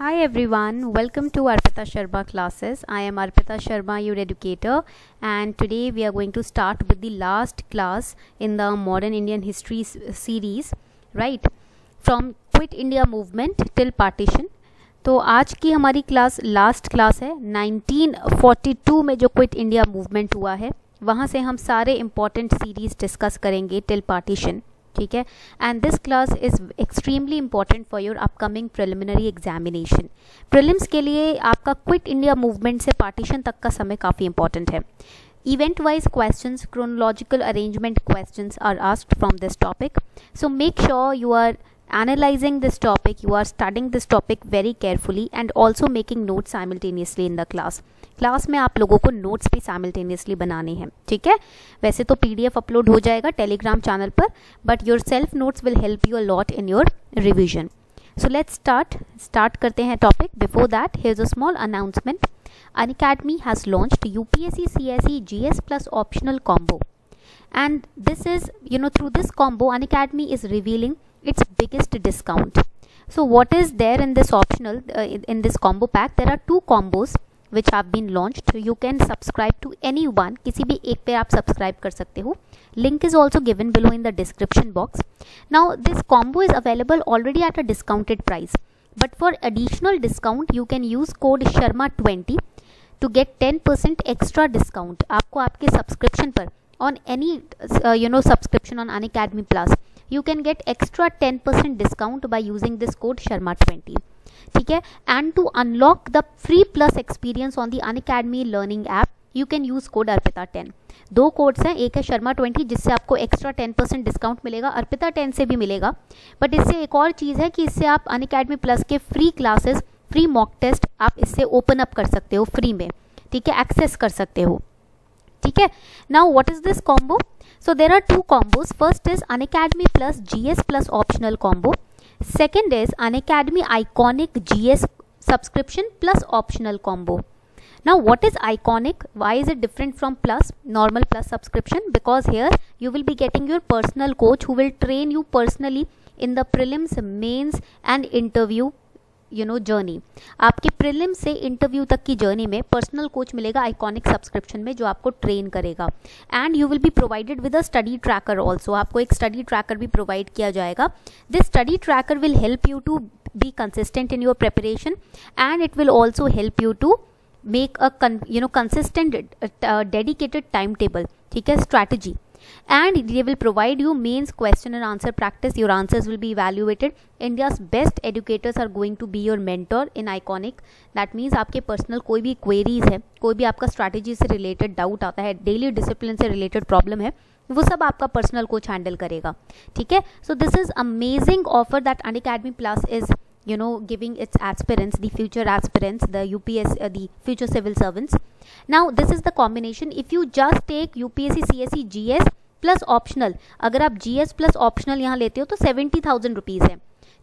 Hi everyone, welcome to Arpita Sharma classes. I am Arpita Sharma, your educator, and today we are going to start with the last class in the Modern Indian History series, right? From Quit India Movement till Partition. तो आज की हमारी class last class है 1942 में जो quit India movement हुआ है वहाँ से हम सारे इम्पॉर्टेंट सीरीज़ डिस्कस करेंगे टिल पार्टीशन ठीक है and this class is extremely important for your upcoming preliminary examination prelims के लिए आपका क्विट इंडिया मूवमेंट से पार्टीशन तक का समय काफी इंपॉर्टेंट है event wise question chronological arrangement question are asked from this topic so make sure you are analyzing this topic you are studying this topic very carefully and also making notes simultaneously in the class class में आप लोगों को notes भी simultaneously बनाने हैं ठीक है वैसे तो पीडीएफ अपलोड हो जाएगा टेलीग्राम चैनल पर but your self notes will help you a lot in your revision so let's start start करते हैं topic before that he is a small announcement Unacademy has launch U P S C C S E G S plus optional combo and this is you know through this combo Unacademy is revealing its biggest discount so what is there in this optional in this combo pack there are two combos which have been launched you can subscribe to any one किसी भी एक पे आप subscribe कर सकते हो link is also given below in the description box now this combo is available already at a discounted price but for additional discount you can use code Sharma twenty to get ten percent extra discount आपको आपके subscription पर on you know subscription on know academy plus you can get extra ten percent discount by using this code Sharma twenty ठीक है and to unlock the free plus experience on the Unacademy learning app you can use code Arpita ten दो codes हैं एक है Sharma twenty जिससे आपको extra ten percent discount मिलेगा Arpita ten से भी मिलेगा बट इससे एक और चीज़ है कि इससे आप अन अकेडमी प्लस के free classes free mock test आप इससे ओपन अप कर सकते हो फ्री में ठीक है एक्सेस कर सकते हो ठीक है now what is this combo so there are two combos first is unacademy plus gs plus optional combo Second is Unacademy Iconic GS subscription plus optional combo. Now what is iconic? Why is it different from plus normal plus subscription? Because here you will be getting your personal coach who will train you personally in the prelims, mains and interview you know journey आपके prelim से interview तक की journey में personal coach मिलेगा iconic subscription में जो आपको train करेगा and you will be provided with a study tracker also आपको एक स्टडी ट्रैकर भी प्रोवाइड किया जाएगा this study tracker will help you to be consistent in your preparation and it will also help you to make a you know consistent dedicated time table ठीक है strategy and they will provide you mains question and answer practice your answers will be evaluated india's best educators are going to be your mentor in iconic that means आपके personal कोई भी queries है कोई भी आपका strategy से related doubt आता है डेली डिसिप्लिन से रिलेटेड प्रॉब्लम है वो सब आपका पर्सनल कोच हैंडल करेगा ठीक है so this is amazing offer that Unacademy plus is you know giving its aspirants the future aspirants the ups uh, the future civil servants now this is the combination if you just take upsc cse gs plus optional अगर आप GS plus optional यहाँ लेते हो तो seventy thousand rupees है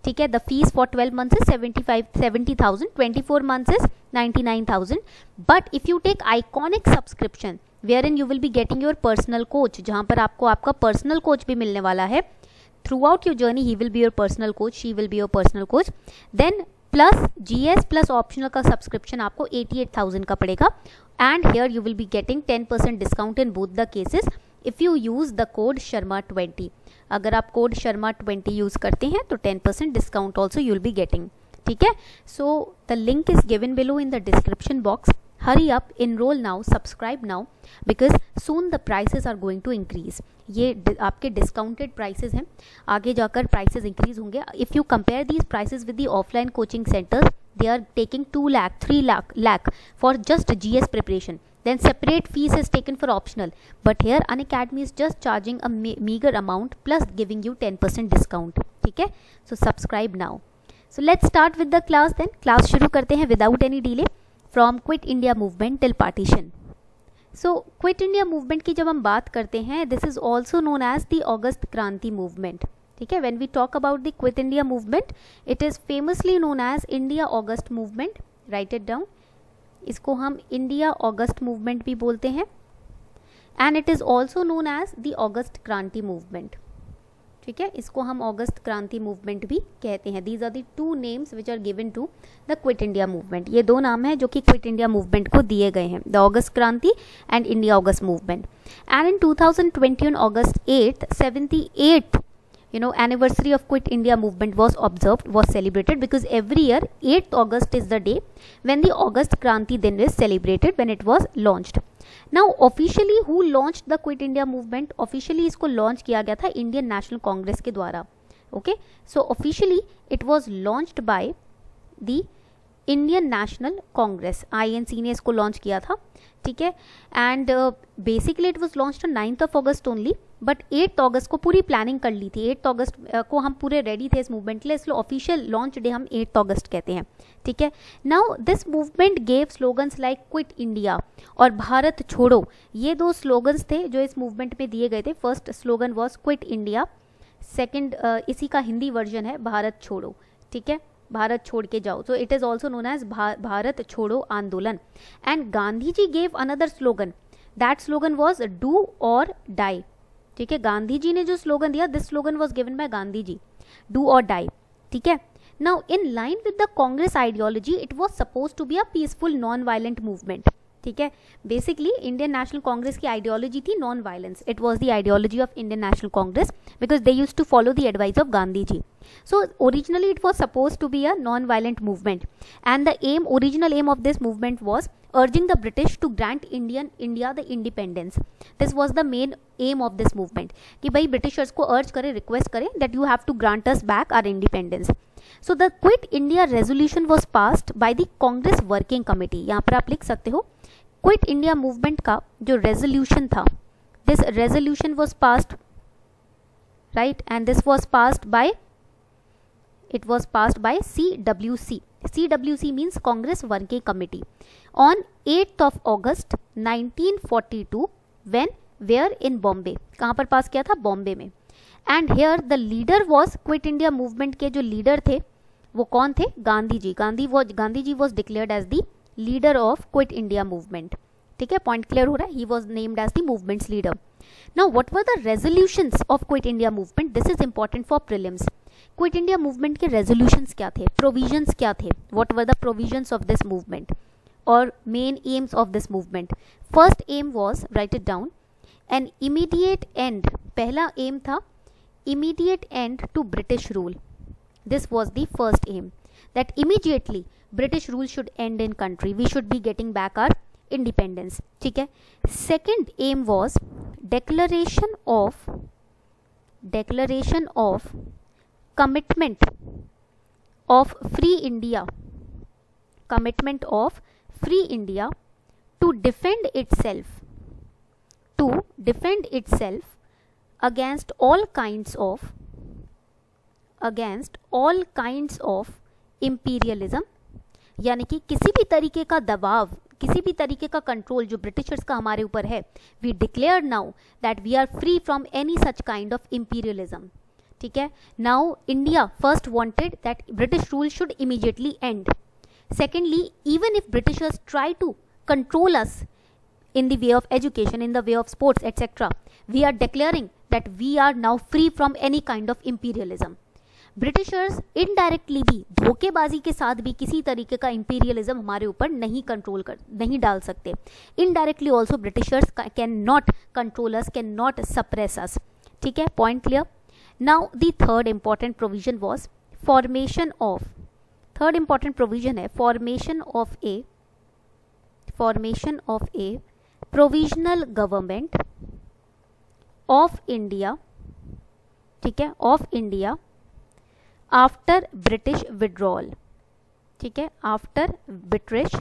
ठीक है the fees for twelve months is seventy five seventy thousand twenty four months is ninety nine thousand but if you take iconic subscription where in you will be getting your personal coach जहाँ पर आपको आपका personal coach भी मिलने वाला है out your journey he will be your personal coach she will be your personal coach then plus GS plus optional का subscription आपको एटी एट थाउजेंड का पड़ेगा and here you will be getting ten percent discount in both the cases if you use the code Sharma twenty अगर आप code Sharma twenty use करते हैं तो ten percent discount also you will be getting ठीक है so the link is given below in the description box hurry up enroll now subscribe now because soon the prices are going to increase ये आपके discounted prices हैं आगे जाकर prices increase होंगे if you compare these prices with the offline coaching centers they are taking two lakh three lakh lakh for just G S preparation then separate fees is taken for optional but here Unacademy is just charging a meagre amount plus giving you ten percent discount ठीक है so subscribe now so let's start with the class then class शुरू करते हैं without any delay from quit India movement till partition so quit India movement की जब हम बात करते हैं this is also known as the August Kranti movement ठीक है when we talk about the quit India movement it is famously known as India August movement right it down इसको हम इंडिया ऑगस्ट मूवमेंट भी बोलते हैं and it is also known as the August Kranti movement ठीक है इसको हम August Kranti movement भी कहते हैं these are the two names which are given to the quit India movement ये दो नाम है जो कि क्विट इंडिया मूवमेंट को दिए गए हैं the August Kranti and India August movement and in two thousand August eight seventy eight you know anniversary of quit India movement was observe was celebrated because every year eight August is the day when the August Kranti दिन is celebrated when it was launched now officially who launch the quit India movement officially इसको launch किया गया था Indian national Congress के द्वारा okay so officially it was launched by the Indian National Congress INC ने इसको launch किया था ठीक है and basically it was launch ninth of August only but eighth अगस्त को पूरी प्लानिंग कर ली थी एट्थ अगस्त को हम पूरे रेडी थे इस मूवमेंट के लिए इसलिए ऑफिशियल लॉन्च डे हम एट्थ अगस्त कहते हैं ठीक है now this movement gave slogans like quit India और भारत छोड़ो ये दो स्लोगन्स थे जो इस मूवमेंट में दिए गए थे first slogan was quit India second इसी का हिंदी वर्जन है भारत छोड़ो ठीक है भारत छोड़ के जाओ so it is also known as Bharat छोड़ो आंदोलन and Gandhi ji gave another slogan that slogan was do or die ठीक है गांधी जी ने जो स्लोगन दिया this slogan was given by Gandhi ji do or die ठीक है now in line with the Congress ideology it was suppose to be a peaceful non violent movement ठीक है basically Indian national Congress की ideology थी non violence it was the ideology of Indian National Congress because they use to follow the advice of Gandhi ji so originally it was suppose to be a non violent movement and the aim original aim of this movement was urging the British to grant Indian India the independence this was the main aim of this movement कि भाई Britishers को urge करें request करें that you have to grant us back our independence so the quit India resolution was passed by the Congress working committee यहाँ पर आप लिख सकते हो क्विट इंडिया मूवमेंट का जो रेजोल्यूशन था this resolution was pass right and this was pass by C C W C means Congress working Congress on eight of August nineteen forty two when were in Bombay कहाँ पर पास किया था बॉम्बे में and here the leader was quit India movement के जो leader थे वो कौन थे Gandhi ji Gandhi was Gandhi ji was declared as the leader of quit India movement ठीक है पॉइंट क्लियर हो रहा है he was named as the movement's leader now what were the resolution of quit India movement this is important for prelims quit India movement के resolution क्या थे provision क्या थे what were the provision of this movement और main aims of this movement first aim was right it down an immediate end पहला aim था immediate end to British rule this was the first aim that immediately British rule should end in country we should be getting back our independence ठीक है second aim was declaration of declaration of commitment of free india commitment of free india to defend itself to defend itself against all kinds of against all kinds of imperialism यानी कि किसी भी तरीके का दबाव किसी भी तरीके का कंट्रोल जो ब्रिटिशर्स का हमारे ऊपर है we declare now that we are free from any such kind of imperialism ठीक है now India first wanted that British rule should immediately and secondly even if Britishers try to control us in the way of education in the way of sports etcetera we are declaring that we are now free from any kind of imperialism Britishers indirectly भी धोखेबाजी के साथ भी किसी तरीके का imperialism हमारे ऊपर नहीं कंट्रोल कर नहीं डाल सकते indirectly also Britishers can not control us can not suppress us ठीक है point clear now the third important provision was formation of third important provision है formation of a formation of a provisional government of India ठीक है of India after British withdrawal ठीक है after British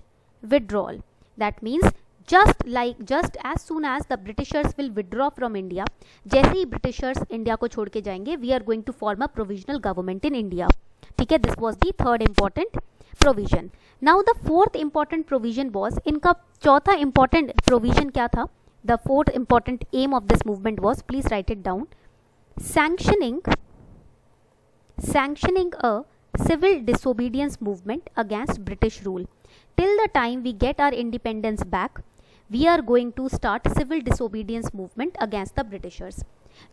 withdrawal that means just like just as soon as the Britishers will withdraw from India जैसे ही Britishers India को छोड़ के जाएंगे we are going to form a provisional government in India ठीक है this was the third important provision now the fourth important provision was इनका चौथा इंपॉर्टेंट प्रोविजन क्या था the fourth important aim of this movement was please write it down sanctioning sanctioning a civil disobedience movement against British rule. Till the time we get our independence back, we are going to start civil disobedience movement against the Britishers.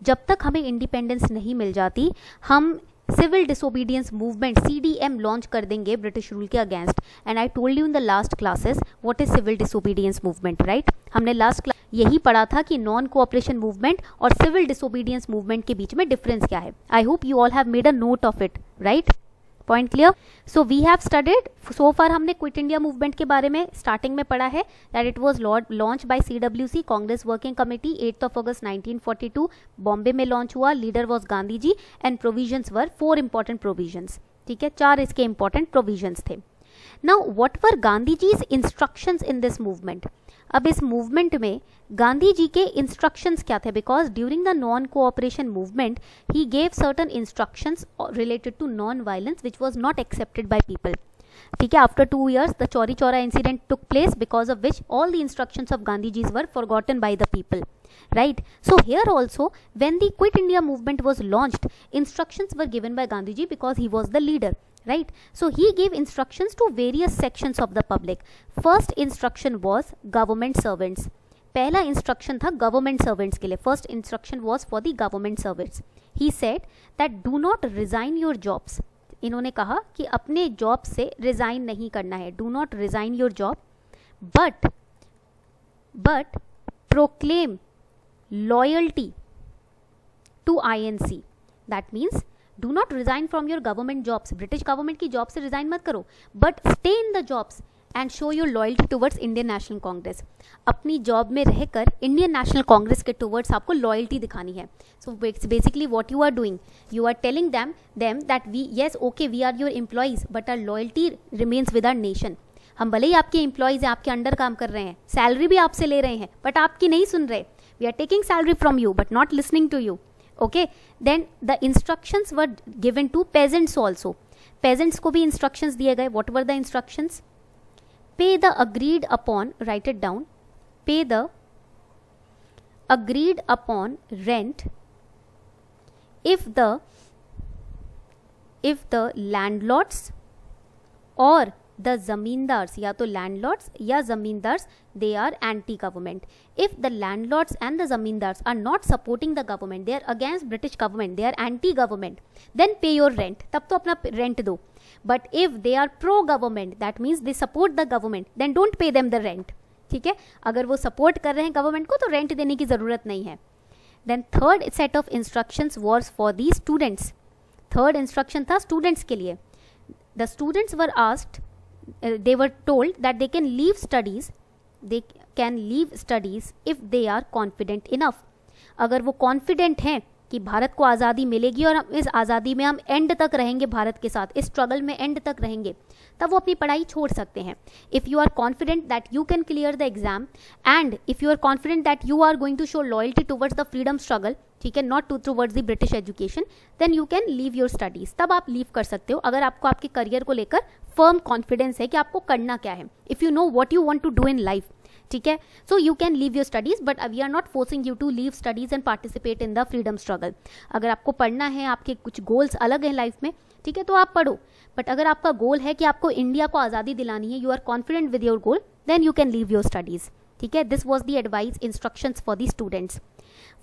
जब तक हमें independence नहीं मिल जाती हम civil disobedience movement सी launch कर देंगे ब्रिटिश रूल के against and I told you in the last classes what is civil disobedience movement right हमने लास्ट यही पढ़ा था कि नॉन कोऑपरेशन मूवमेंट और सिविल डिसोबीडियंस मूवमेंट के बीच में डिफरेंस क्या है I hope you all have made a note of it right point clear so we have studied so far हमने क्विट इंडिया मूवमेंट के बारे में स्टार्टिंग में पढ़ा है that it was launch W CWC Congress working committee eight of August to Bombay में launch हुआ leader was Gandhi ji and provisions were four important provisions ठीक है चार इसके इंपॉर्टेंट प्रोविजन्स थे Now, what were Gandhi ji's instructions in this movement? अब इस movement में गांधी जी के इंस्ट्रक्शंस क्या थे because during the non cooperation movement he gave certain instructions related to non violence which was not accepted by people ठीक है after two years the Chauri Chaura incident took place because of which all the instructions of Gandhi ji's were forgotten by the people right so here also when the quit india movement was launched instructions were given by gandhi ji because he was the leader right so he gave instructions to various sections of the public first instruction was government servants pehla instruction tha government servants ke liye first instruction was for the government servants he said that do not resign your jobs इन्होंने कहा कि अपने job से resign नहीं करना Do not resign your job. But, but proclaim loyalty to INC. That means. Do not resign from your government jobs British government की job से resign मत करो but stay in the jobs and show your loyalty towards Indian National Congress अपनी job में रहकर Indian national Congress के towards आपको loyalty दिखानी है so basically what you are doing you are telling them them that we yes okay we are your employees but our loyalty remains with our nation हम भले ही आपके employees हैं आपके under काम कर रहे हैं सैलरी भी आपसे ले रहे हैं बट आपकी नहीं सुन रहे we are taking salary from you but not listening to you okay then the instructions were given to peasants also peasants ko bhi instructions diye gaye what were the instructions pay the agreed upon write it down pay the agreed upon rent if the if the landlords or the zamindars या तो landlords या zamindars they are anti government if the landlords and the zamindars are not supporting the government they are against British government they are anti government then pay your rent तब तो अपना rent दो but if they are pro government that means they support the government then don't pay them the rent ठीक है अगर वो support कर रहे हैं गवर्नमेंट को तो रेंट देने की ज़रूरत नहीं है then third set of instructions was for the students third instruction था स्टूडेंट्स के लिए the students were asked uh, they were told that they can leave studies they can leave studies if they are confident enough अगर वो confident हैं कि भारत को आज़ादी मिलेगी और हम इस आज़ादी में हम एंड तक रहेंगे भारत के साथ इस स्ट्रगल में एंड तक रहेंगे तब वो अपनी पढ़ाई छोड़ सकते हैं if you are confident that you can clear the exam and if you are confident that you are going to show loyalty towards the freedom struggle ठीक है not to towards the British education then you can leave your studies तब आप leave कर सकते हो अगर आपको आपके करियर को लेकर फर्म कॉन्फिडेंस है कि आपको करना क्या है if you know what you want to do in life ठीक है so you can leave your studies but we are not forcing you to leave studies and participate in the freedom struggle अगर आपको पढ़ना है आपके कुछ goals अलग हैं लाइफ में ठीक है तो आप पढ़ो बट अगर आपका गोल है कि आपको इंडिया को आज़ादी दिलानी है you are confident with your goal then you can leave your studies ठीक है this was the advice instruction for the students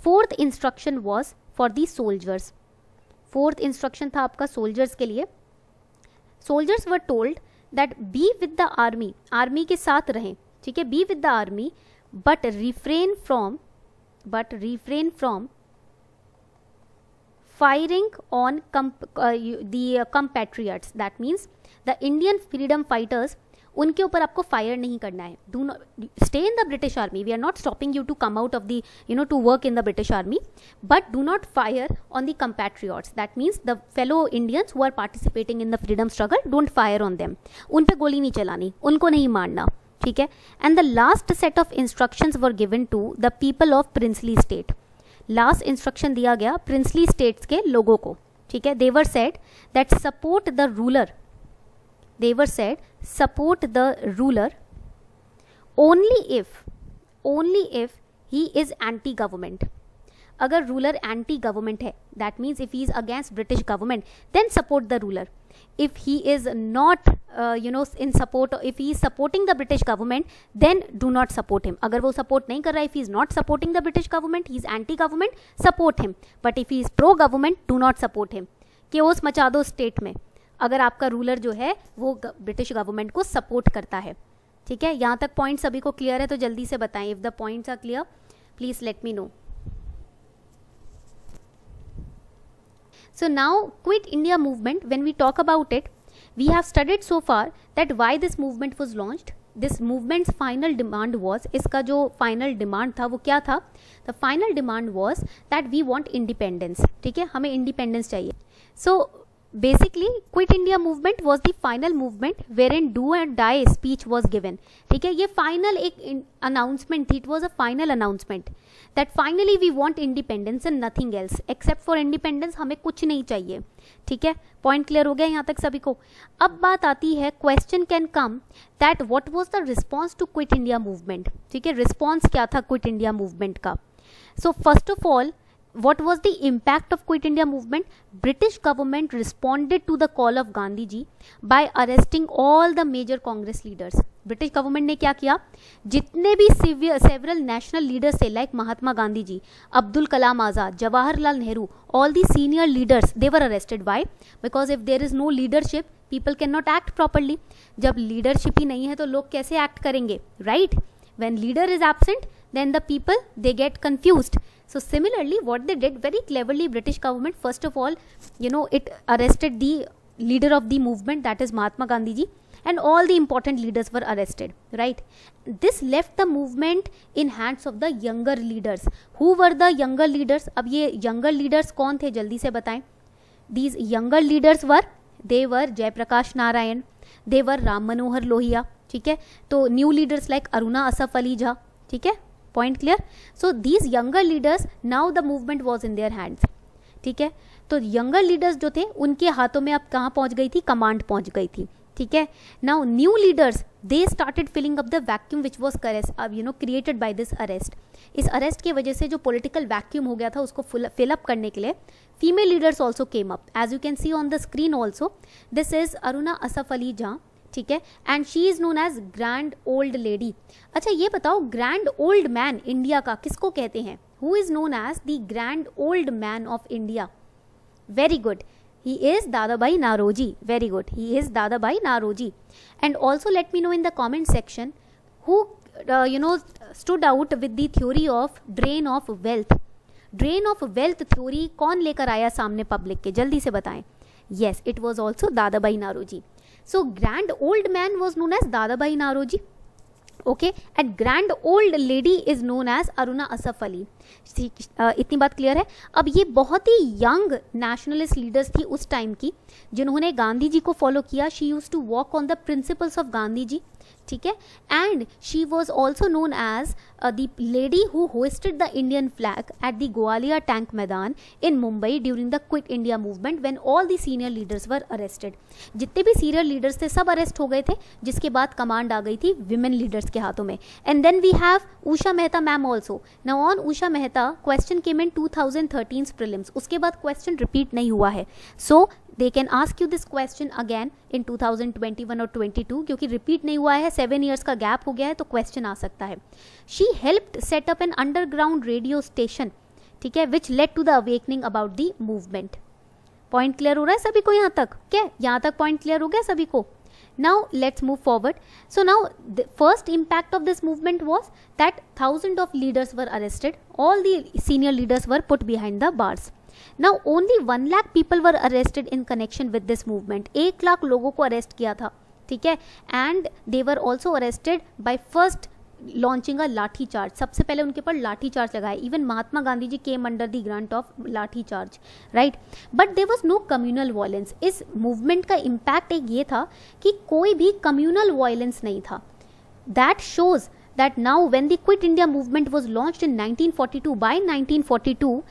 fourth instruction was for the soldiers fourth instruction था आपका सोल्जर्स के लिए soldiers were told that be with the army army के साथ रहें ठीक है be with the army but refrain from but refrain from firing on comp, uh, the uh, compatriots that means उनके ऊपर आपको फायर नहीं करना है do not stay in the British army we are not stopping you to come out of the you know to work in the British army but do not fire on the compatriots that means the fellow Indians who are participating in the freedom struggle don't fire on them उन पर गोली नहीं चलानी उनको नहीं मारना ठीक है and the last set of instruction were given to the people of princely state last instruction दिया गया प्रिंसली स्टेट्स के लोगों को ठीक है they were said that support the ruler they were said support the ruler only if only if he is anti government अगर ruler anti government है that means if he is against British government then support the ruler if he is not uh, you know in support if he is supporting the british government then do not support him agar wo support nahi kar raha if he is not supporting the british government he is anti government support him but if he is pro government do not support him chaos macha do state mein agar aapka ruler jo hai wo british government ko support karta hai ठीक है यहाँ तक point सभी को clear है तो जल्दी से बताएं if the points are clear please let me know So now quit India movement when we talk about it we have studied so far that why this movement was launched this movement's final demand was iska jo final demand tha wo kya tha the final demand was that we want independence ठीक है हमें independence चाहिए so basically quit India movement was the final movement wherein do and die speech was given ठीक है ये final एक announcement थी it was a final announcement that finally we want independence and nothing else except for independence हमें कुछ नहीं चाहिए ठीक है पॉइंट क्लियर हो गया यहाँ तक सभी को अब बात आती है question can come that what was the response to quit India movement ठीक है रिस्पॉन्स क्या था क्विट इंडिया मूवमेंट का so first of all what was the impact of quit india movement british government responded to the call of gandhi ji by arresting all the major congress leaders British government ने क्या किया जितने भी several national leaders थे like Mahatma Gandhi ji Abdul Kalam Azad Jawaharlal Nehru all the senior leaders they were arrested by because if there is no leadership people can not act properly जब leadership ही नहीं है तो लोग कैसे act करेंगे right when leader is absent then the people they get confuse So similarly, what they did very cleverly, British government first of all, you know, it arrested the leader of the movement that is Mahatma Gandhi ji and all the important leaders were arrested right this left the movement in hands of the younger leaders who were the younger leaders ab ye younger leaders kon the jaldi se bataye these younger leaders were they were Jayaprakash narayan they were ram manohar lohia theek hai to new leaders like aruna asaf ali jha theek hai point clear so these younger leaders now the movement was in their hands ठीक है तो younger leaders जो थे उनके हाथों में अब कहाँ पहुँच गई थी कमांड पहुँच गई थी ठीक है now new leaders they started filling up the vacuum which was करेस्ट अब you know created by this arrest इस अरेस्ट की वजह से जो पोलिटिकल वैक्यूम हो गया था उसको फिलअप करने के लिए female leaders also came up as you can see on the screen also this is Aruna Asaf Ali Jha ठीक है and she is known as grand old lady अच्छा ये बताओ ग्रैंड ओल्ड मैन इंडिया का किसको कहते हैं who is known as the grand old man of India very good he is dadabai naroji very good he is dadabai naroji and also let me know in the comment section who uh, you know stood out with the theory of drain of wealth drain of wealth theory कौन लेकर आया सामने public के जल्दी से बताएं yes it was also dadabai naroji old man was known as Dadabhai Naoroji okay and grand old lady is known as Aruna Asaf Ali इतनी बात क्लियर है अब ये बहुत ही यंग नेशनलिस्ट लीडर्स थी उस टाइम की जिन्होंने गांधी जी को फॉलो किया she use to walk on the principles of Gandhi ji ठीक है and she was also known as the lady who hosted the Indian flag at the Gwalior tank maidan in Mumbai during the quit India movement when all the senior leaders were arrested जितने भी senior leaders थे सब arrest हो गए थे जिसके बाद command आ गई थी विमेन लीडर्स के हाथों में and then we have Usha Mehta ma'am also now on Usha Mehta question came in two thousand thirteen उसके बाद क्वेश्चन रिपीट नहीं हुआ है so so, they can ask you this question again in 2021 और 22 क्योंकि रिपीट नहीं हुआ है सेवन ईयर्स का गैप हो गया है तो क्वेश्चन आ सकता है she helped set up an underground radio station ठीक है which led to the awakening about the movement point clear हो रहा है सभी को यहाँ तक क्या यहां यहाँ तक पॉइंट क्लियर हो गया सभी को now let's move forward so now the first impact of this movement was that thousand of leaders were arrested all the senior leaders were put behind the now only one lakh people were arrested in connection with this movement एक लाख लोगों को arrest किया था ठीक है and they were also arrested by first launching a lathi charge सबसे पहले उनके पर लाठी चार्ज लगाया even Mahatma Gandhi ji came under the grant of lathi charge right but there was no communal violence इस मूवमेंट का impact एक ये था कि कोई भी कम्यूनल वायलेंस नहीं था that shows that now when the quit India movement was launch in nineteen forty two by nineteen forty two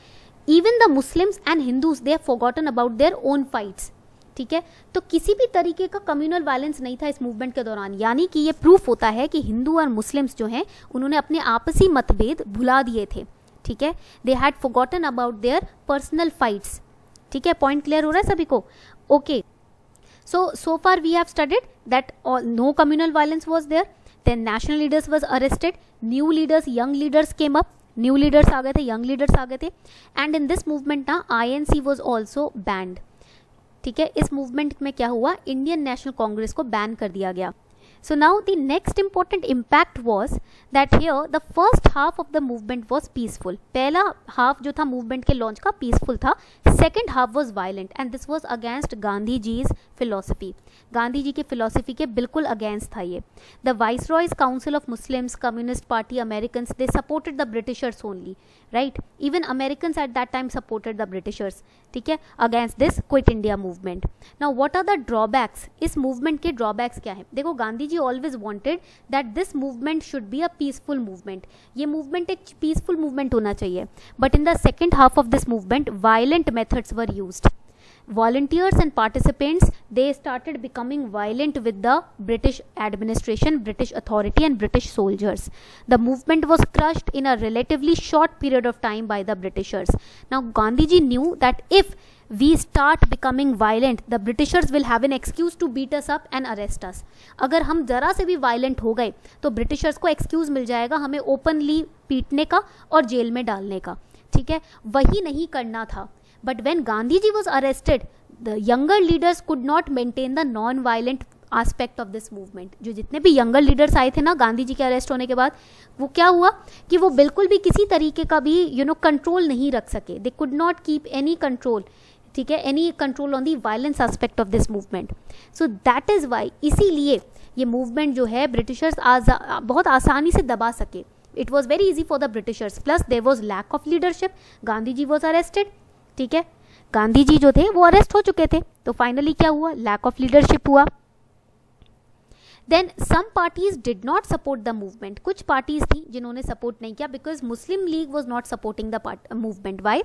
even the Muslims and Hindus they have forgotten about their own fights ठीक है तो किसी भी तरीके का communal violence नहीं था इस मूवमेंट के दौरान यानी कि ये प्रूफ होता है कि हिंदू और मुस्लिम्स जो हैं उन्होंने अपने आपसी मतभेद भुला दिए थे ठीक है they had forgotten about their personal fights ठीक है पॉइंट क्लियर हो रहा है सभी को okay so so far we have studied that no communal violence was there then national leaders was arrested new leaders young leaders came up new leaders आ गए थे young leaders आ गए थे एंड इन दिस मूवमेंट ना I N C was also banned ठीक है इस movement में क्या हुआ इंडियन नेशनल कांग्रेस को बैन कर दिया गया So now the next important impact was that here the first half of the movement was peaceful. पहला half जो था movement के launch का peaceful था. Second half was violent and this was against Gandhi ji's philosophy. Gandhi ji के philosophy के बिल्कुल against था ये. The Viceroy's Council of Muslims, Communist Party, Americans, they supported the Britishers only, right even American at that time supported the Britishers ठीक है against this quit India movement now what are the drawbacks इस movement के drawbacks क्या है देखो Gandhi ji always wanted that this movement should be a peaceful movement ये movement एक peaceful movement होना चाहिए but in the second half of this movement violent methods were use volunteers and participants they started becoming violent with the british administration british authority and british soldiers the movement was crushed in a relatively short period of time by the britishers now gandhi ji knew that if we start becoming violent the britishers will have an excuse to beat us up and arrest us agar hum zara se bhi violent ho gaye to britishers ko excuse mil jayega hame openly peetne ka aur jail mein dalne ka theek hai wahi nahi karna tha But when Gandhiji was arrested, the younger leaders could not maintain the non violent aspect of this movement जो जितने भी younger leaders आए थे ना गांधी जी के arrest होने के बाद वो क्या हुआ कि वो बिल्कुल भी किसी तरीके का भी यू नो कंट्रोल नहीं रख सके they could not keep any control ठीक है any control on the violence aspect of this movement so that is why इसीलिए ये मूवमेंट जो है ब्रिटिशर्स आज बहुत आसानी से दबा सके it was very easy for the Britishers plus there was lack of leadership Gandhi ji was arrested ठीक है गांधी जी जो थे वो अरेस्ट हो चुके थे तो फाइनली क्या हुआ लैक ऑफ लीडरशिप हुआ then some parties did not support the movement कुछ पार्टीज थी जिन्होंने सपोर्ट नहीं किया because Muslim League was not supporting the movement why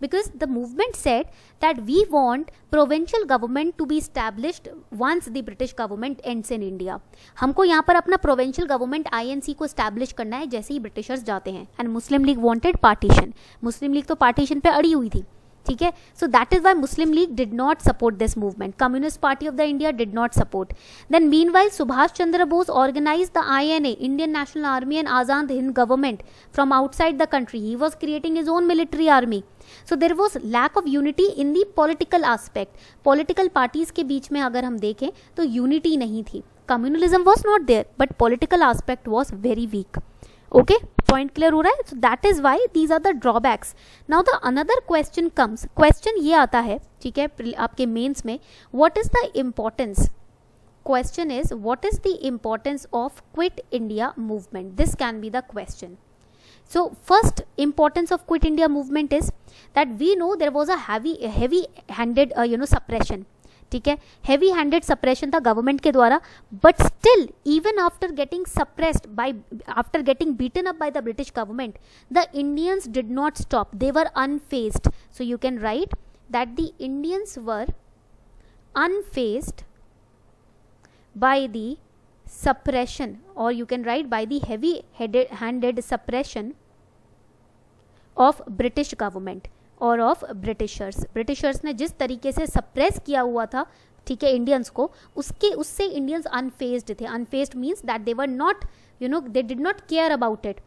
because the movement said that we want provincial government to be established once the British government ends in India हमको यहाँ पर अपना provisional government आई को establish करना है जैसे ही ब्रिटिशर्स जाते हैं and Muslim League wanted partition Muslim League तो पार्टीशन पर अड़ी हुई थी ठीक है so that is why Muslim League did not support this movement communist party of the India did not support then meanwhile Subhash Chandra Bose organise the I N A Indian National Army and Azad Hind government from outside the country he was creating his own military army so there was lack of unity in the political aspect political parties के बीच में अगर हम देखें तो unity नहीं थी communalism was not there but political aspect was very weak okay point clear हो रहा है so that is why these are the drawbacks now the another question comes question ये आता है ठीक है आपके मेन्स में what is the importance question is what is the importance of quit India movement this can be the question so first importance of quit India movement is that we know there was a heavy heavy handed uh, you know ठीक है heavy handed suppression था government के द्वारा but still even after getting suppressed by after getting beaten up by the British government the Indians did not stop they were unfazed so you can write that the Indians were unfazed by the suppression or you can write by the heavy handed suppression of british government और of Britishers Britishers ने जिस तरीके से suppress किया हुआ था ठीक है इंडियंस को उसके उससे इंडियंस अनफेस्ड थे unfazed means that they were not you know they did not care about it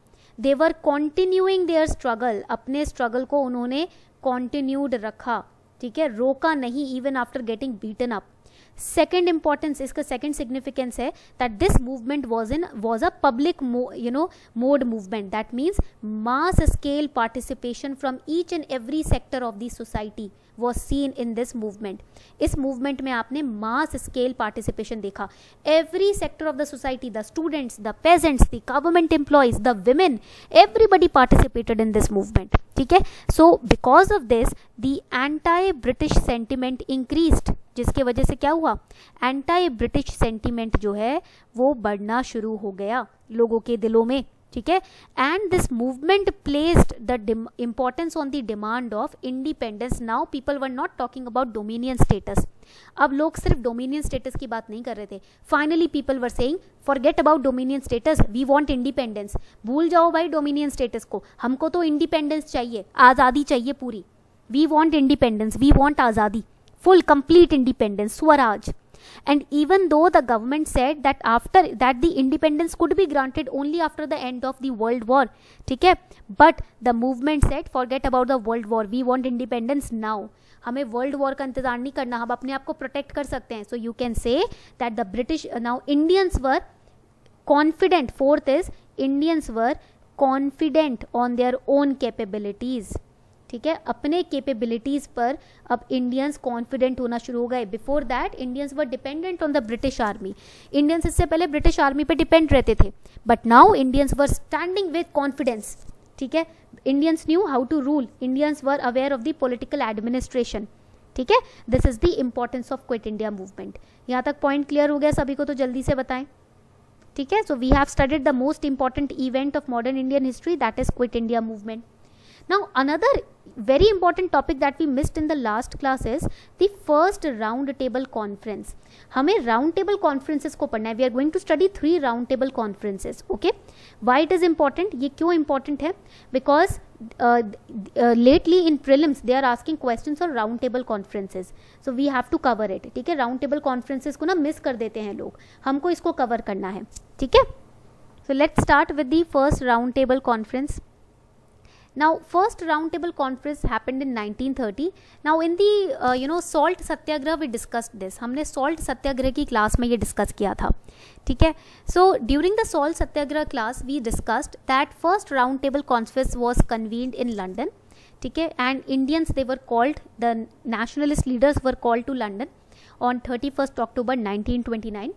they were continuing their struggle अपने स्ट्रगल को उन्होंने कॉन्टिन्यूड रखा ठीक है रोका नहीं even after getting beaten up second importance इसका सेकेंड सिग्निफिकेंस है that this movement was in was a public you know mode movement that means mass scale participation from each and every sector of the society was seen in this movement इस movement में आपने mass scale participation देखा every sector of the society the students the peasants the government employees the women everybody participated in this movement ठीक है so because of this the anti British sentiment increase जिसके वजह से क्या हुआ anti British sentiment जो है वो बढ़ना शुरू हो गया लोगों के दिलों में ठीक है and this movement placed the importance on the demand of independence now people were not talking about dominion status अब लोग सिर्फ डोमिनियन स्टेटस की बात नहीं कर रहे थे finally people were saying forget about dominion status we want independence भूल जाओ भाई डोमिनियन स्टेटस को हमको तो इंडिपेंडेंस चाहिए आज़ादी चाहिए पूरी we want independence we want azadi full complete independence Swaraj and even though the government said that after that the independence could be granted only after the end of the world war ठीक है but the movement said forget about the world war we want independence now हमें world war का इंतजार नहीं करना हम अपने आप को प्रोटेक्ट कर सकते हैं so you can say that the British now Indians were confident fourth is Indians were confident on their own capabilities ठीक है अपने केपेबिलिटीज पर अब इंडियंस कॉन्फिडेंट होना शुरू हो गए before that Indians were dependent on the British army Indians इससे पहले ब्रिटिश आर्मी पे डिपेंड रहते थे but now Indians were standing with confidence ठीक है Indians knew how to rule Indians were aware of the political administration ठीक है this is the importance of quit India movement यहाँ तक पॉइंट क्लियर हो गया सभी को तो जल्दी से बताएं ठीक है so we have studied the most important event of modern Indian history that is quit India movement now another very important topic that we missed in the last class is the first round table conference हमें round table conferences को पढ़ना है we are going to study three round table conferences okay why it is important ये क्यों important है because lately in prelims they are asking question on round table conferences so we have to cover it ठीक है round table conferences को ना miss कर देते हैं लोग हमको इसको कवर करना है ठीक है so let start with the first round table conference now first roundtable conference happened in 1930 now in the uh, you know salt satyagraha we discussed this हमने salt satyagraha की class में ये discuss किया था ठीक है so during the salt satyagraha class we discussed that first roundtable conference was convened in London ठीक है and Indians they were called the nationalist leaders were called to London on 31st October 1929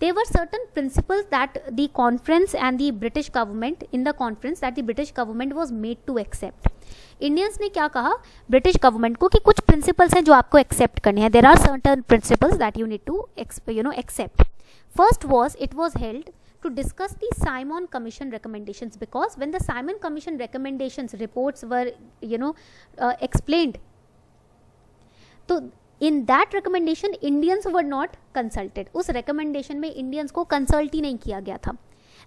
there were certain principles that the conference and the british government in the conference that the british government was made to accept Indians ने क्या कहा British government को कि कुछ principles हैं जो आपको accept करने हैं there are certain principles that you need to you know accept first was it was held to discuss the Simon Commission recommendations because when the Simon Commission recommendations reports were you know uh, explained तो in that recommendation Indians were not consulted उस recommendation में Indians को consult ही नहीं किया गया था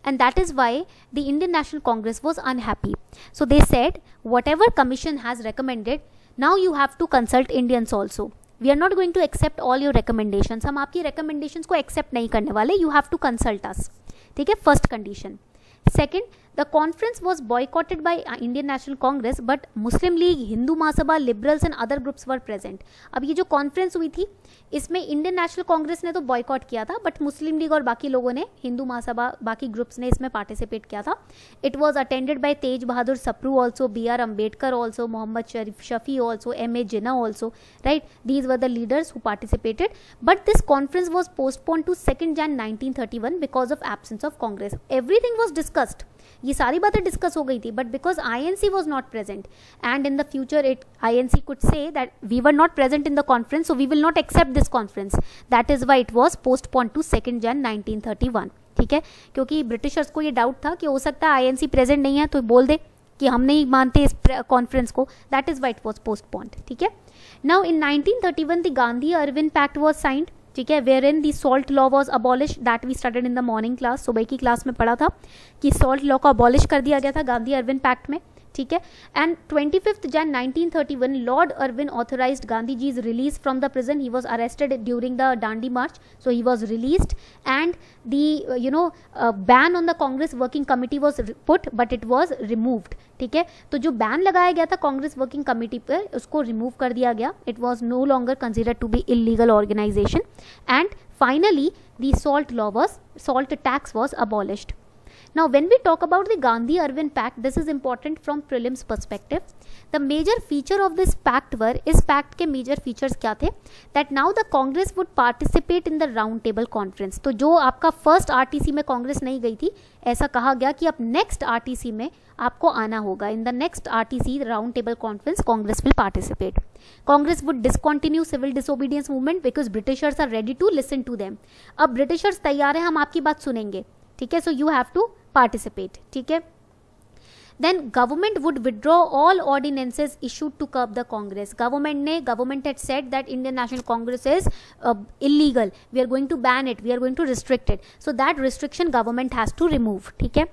and that is why the Indian National Congress was unhappy so they said whatever commission has recommended now you have to consult Indians also we are not going to accept all your recommendation हम आपकी recommendation को accept नहीं करने वाले you have to consult us ठीक है first condition second The conference was boycotted by uh, Indian National Congress, but Muslim League, Hindu Mahasabha, Liberals and other groups were present. अब ये जो कॉन्फ्रेंस हुई थी इसमें इंडियन नेशनल कांग्रेस ने तो बॉयकॉट किया था बट मुस्लिम लीग और बाकी लोगों ने हिंदू महासभा बाकी ग्रुप्स ने इसमें पार्टिसिपेट किया था it was attended by Tej Bahadur Sapru also B R Ambedkar also Mohammad Sharif Shafi also M A Jinnah also right these were the leaders who participated but this conference was postpone to second Jan nineteen thirty one because of absence of Congress everything was discussed ये सारी बातें discuss हो गई थी but because I N C was not present and in the future it I N C could say that we were not present in the conference so we will not accept this conference that is why it was postpone to second Jan nineteen thirty one ठीक है क्योंकि Britishers को ये doubt था कि हो सकता है आईएनसी प्रेजेंट नहीं है तो बोल दे कि हम नहीं मानते इस कॉन्फ्रेंस को that is why it was postponed ठीक है now in 1931 thirty one the Gandhi Irwin pact was signed ठीक है where in the salt law was abolish that we started in the morning class सुबह की class में पढ़ा था कि सॉल्ट लॉ को अबॉलिश कर दिया गया था गांधी अरविंद पैक्ट में ठीक है and twenty fifth Jan nineteen thirty one Lord Irwin authorise Gandhi ji his release from the prison he was arrested during the Dandi march so he was release and the you know ban on the Congress working committee was put but it was removed ठीक है तो जो ban लगाया गया था Congress working committee पर उसको remove कर दिया गया it was no longer consider to be illegal organisation and finally the salt law was salt tax was abolished Now, when we talk about the Gandhi Irwin Pact, this is important from prelims perspective. The major feature of this pact were is pact ke major features kya the That now the Congress would participate in the round table conference. तो jo आपका first RTC में Congress nahi gayi thi aisa kaha gaya ki अब next RTC में आपको aana hoga in the next rtc T C round table conference Congress will participate Congress would discontinue civil disobedience movement because Britishers are ready to listen to them अब Britishers तैयार हैं हम आपकी बात ठीक है so you have to participate ठीक है then government would withdraw all ordinances issued to curb the congress government ne government had said that indian national congress is uh, illegal we are going to ban it we are going to restrict it so that restriction government has to remove theek hai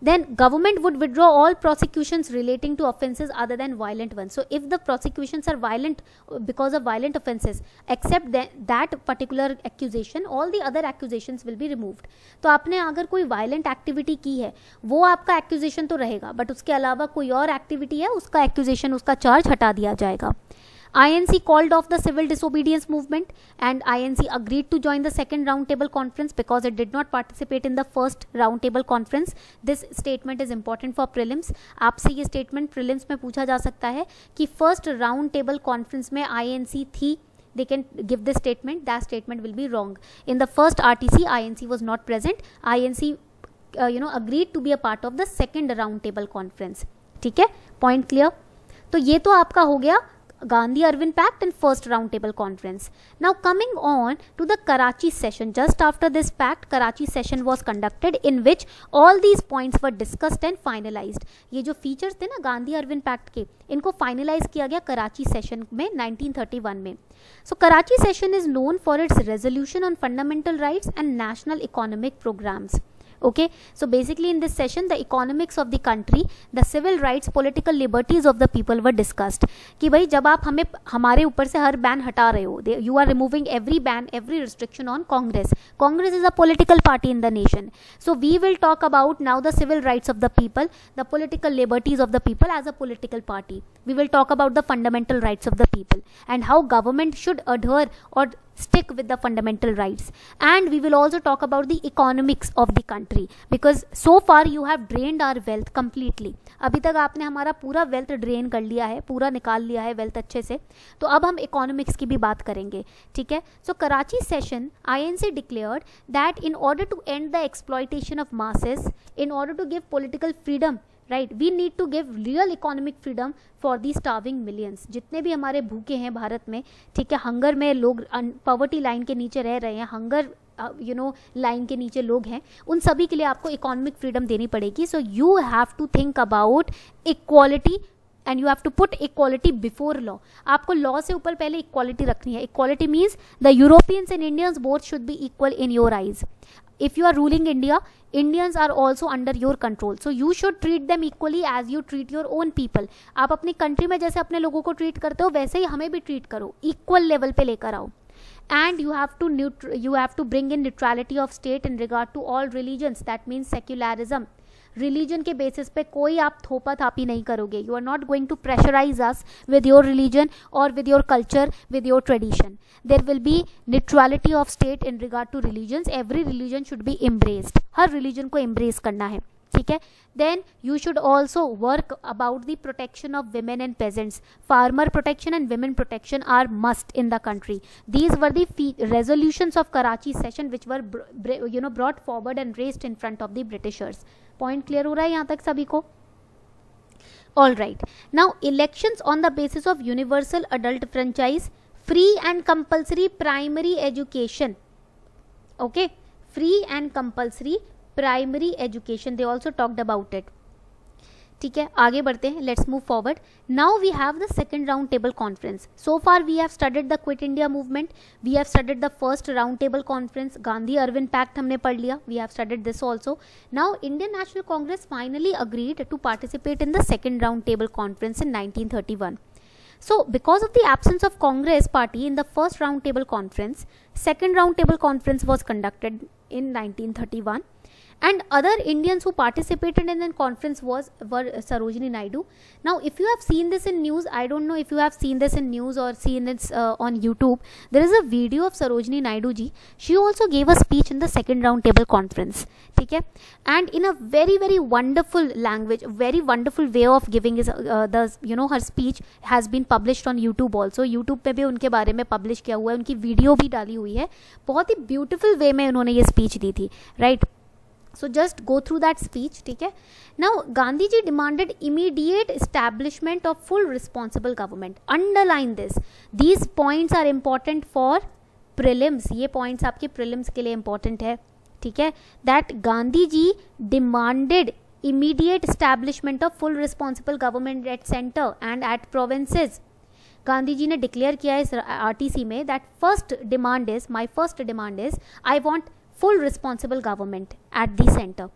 then government would withdraw all prosecutions relating to offenses other than violent ones so if the prosecutions are violent because of violent offenses except that, that particular accusation all the other accusations will be removed तो aapne agar koi violent activity ki hai wo aapka accusation to rahega but uske alawa koi aur activity hai uska accusation uska charge hata diya jayega INC called off the civil disobedience movement and INC agreed to join the second roundtable conference because it did not participate in the first roundtable conference. This statement is important for prelims. आपसे ये statement prelims में पूछा जा सकता है कि first roundtable conference में INC थी they can give this statement that statement will be wrong in the first rtc inc was not present inc uh, you know agreed to be a part of the second round table conference ठीक है point clear तो ये तो आपका हो गया Gandhi Arvind Pact and First Roundtable Conference. Now, coming on to the Karachi session, just after this pact, Karachi session was conducted in which all these points were discussed and finalized. ये जो features थे ना Gandhi Arvind Pact के इनको finalize किया गया Karachi session में 1931 में So Karachi session is known for its resolution on fundamental rights and national economic programs. okay so basically in this session the economics of the country the civil rights political liberties of the people were discussed कि भाई जब आप हमें हमारे ऊपर से हर ban हटा रहे हो you are removing every ban every restriction on Congress Congress is a political party in the nation so we will talk about now the civil rights of the people the political liberties of the people as a political party we will talk about the fundamental rights of the people and how government should adhere or stick with the fundamental rights and we will also talk about the economics of the country because so far you have drained our wealth completely अभी तक आपने हमारा पूरा wealth drain कर लिया है पूरा निकाल लिया है वेल्थ अच्छे से तो अब हम इकोनॉमिक्स की भी बात करेंगे ठीक है so Karachi session I N C declared that in order to end the exploitation of masses in order to give political freedom right we need to give real economic freedom for the starving millions जितने भी हमारे भूखे हैं भारत में ठीक है hunger में लोग पॉवर्टी लाइन के नीचे रह रहे हैं हंगर यू नो लाइन के नीचे लोग हैं उन सभी के लिए आपको इकोनॉमिक फ्रीडम देनी पड़ेगी so you have to think about equality and you have to put equality before law आपको लॉ से ऊपर पहले इक्वालिटी रखनी है equality means the Europeans and Indians both should be equal in your eyes if you are ruling India indians are also under your control so you should treat them equally as you treat your own people आप अपनी country में जैसे अपने लोगों को treat करते हो वैसे ही हमें भी ट्रीट करो इक्वल लेवल पे लेकर आओ and you have to you have to bring in neutrality of state in regard to all religions that means secularism religion के बेसिस पे कोई आप थोपा थापी नहीं करोगे you are not going to pressurise us with your religion और with your culture with your tradition there will be neutrality of state in regard to religion every religion should be embraced her religion को embrace करना है ठीक है then you should also work about the protection of women and peasants farmer protection and women protection are must in the country these were the resolution of Karachi session which were you know brought forward and raised in front of the Britishers point clear हो रहा है यहाँ तक सभी को all right now election on the basis of universal adult franchise free and compulsory primary education okay free and compulsory primary education they also talked about it ठीक है आगे बढ़ते हैं let's move forward now we have the second round table conference so far we have studied the quit India movement we have studied the first round table conference Gandhi Irwin pact हमने पढ़ लिया we have studied this also now Indian National Congress finally agreed to participate in the second round table conference in nineteen so because of the absence of Congress party in the first round table conference conference, round table conference was conducted in nineteen and other Indians who participated in the conference was were Sarojini Naidu. Now, if you have seen this in news, I don't know if you have seen this in news or seen this uh, on YouTube. There is a video of Sarojini Naidu ji. She also gave a speech in the second round table conference. Okay, and in a very very wonderful language, very wonderful way of giving his uh, the you know her speech has been published on YouTube also. YouTube पे भी उनके बारे में publish किया हुआ है उनकी video भी डाली हुई है बहुत ही ब्यूटीफुल वे में उन्होंने ये स्पीच दी थी right right? So just go through that speech ठीक है now Gandhi ji demanded immediate establishment of full responsible government underline this these points are important for prelims ये पॉइंट्स आपके प्रिलिम्स के लिए इम्पॉर्टेंट है ठीक है that Gandhi ji demanded immediate establishment of full responsible government at centre and at provinces Gandhi ji ने declare किया इस आर टी सी में that first demand is my first demand is I want full responsible government at the centre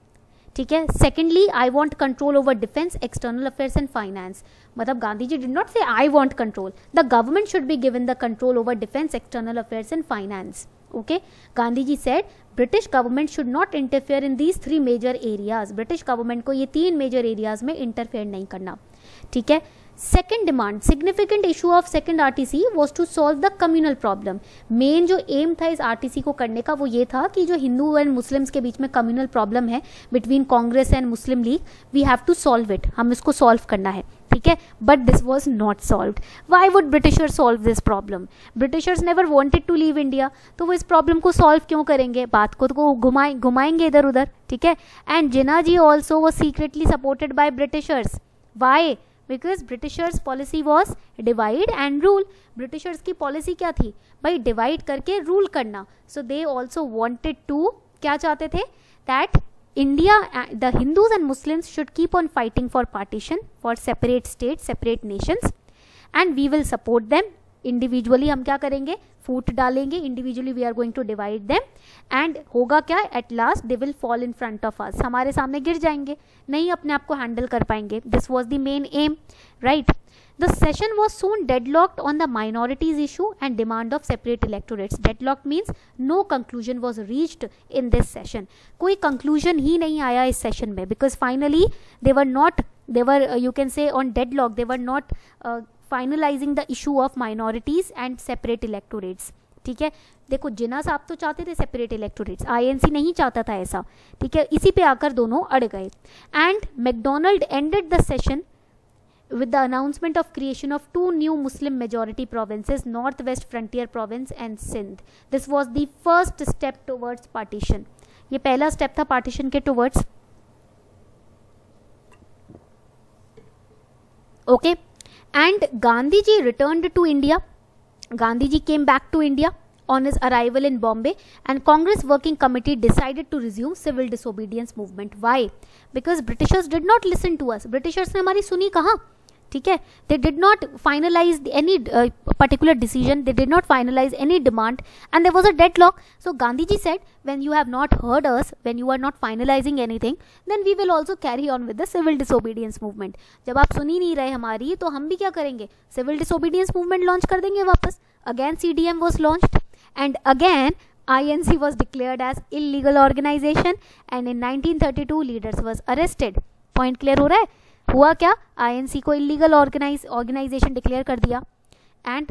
ठीक है secondly I want control over defence external affairs and finance मतलब Gandhi ji did not say I want control the government should be given the control over defence external affairs and finance okay Gandhi ji said British government should not interfere in these three major areas British government को ये तीन major areas में interfere नहीं करना ठीक है second demand significant issue of second RTC was to solve the communal problem main जो aim था इस आरटीसी को करने का वो ये था कि जो हिंदू एंड मुस्लिम्स के बीच में कम्युनल प्रॉब्लम है between Congress and Muslim League we have to solve it हम इसको सॉल्व करना है ठीक है but this was not solve why would Britisher solve this problem Britishers never wanted to leave India तो वो इस प्रॉब्लम को सॉल्व क्यों करेंगे बात को तो घुमाए घुमाएंगे इधर उधर ठीक है एंड जिना जी ऑल्सो वो secretly supported by Britishers why because Britishers policy was divide and rule Britishers की पॉलिसी क्या थी भाई डिवाइड करके रूल करना so they also wanted to क्या चाहते थे that India the Hindus and Muslims should keep on fighting for partition for separate state separate nations and we will support them individually हम क्या करेंगे फूट डालेंगे individually we are going to divide them and होगा क्या at last they will fall in front of us हमारे सामने गिर जाएंगे नहीं अपने आप को हैंडल कर पाएंगे this was the main aim right the session was soon deadlocked on the minorities issue and demand of separate electorates deadlocked means no conclusion was reached in this session कोई कंक्लूजन ही नहीं आया इस session में because finally they were not they were you can say on deadlock they were not finalising the issue of minorities and separate electorates ठीक है देखो जिना साहब तो चाहते थे सेपरेट इलेक्टोरेट्स आईएनसी नहीं चाहता था ऐसा ठीक है इसी पे आकर दोनों अड़ गए and MacDonald ended the session with the announcement of creation of two new Muslim majority provinces North West Frontier Province and Sindh this was the first step towards partition ये पहला स्टेप था पार्टीशन के towards okay okay? And Gandhiji returned to India. Gandhiji came back to India on his arrival in Bombay and Congress Working Committee decided to resume civil disobedience movement. Why? Because Britishers did not listen to us. Britishers ne mari suni kaha? ठीक है they did not finalise any particular decision they did not finalise any demand and there was a deadlock so Gandhi ji said when you have not heard us when you are not finalising anything then we will also carry on with the civil disobedience movement जब आप सुनी नहीं रहे हमारी तो हम भी क्या करेंगे सिविल डिसोबीडियंस मूवमेंट लॉन्च कर देंगे वापस again C D M was launch and again I N C was declared as illegal organisation and in nineteen thirty two leaders was arrested point clear हो रहा है हुआ क्या आईएनसी को illegal organise organisation declare कर दिया and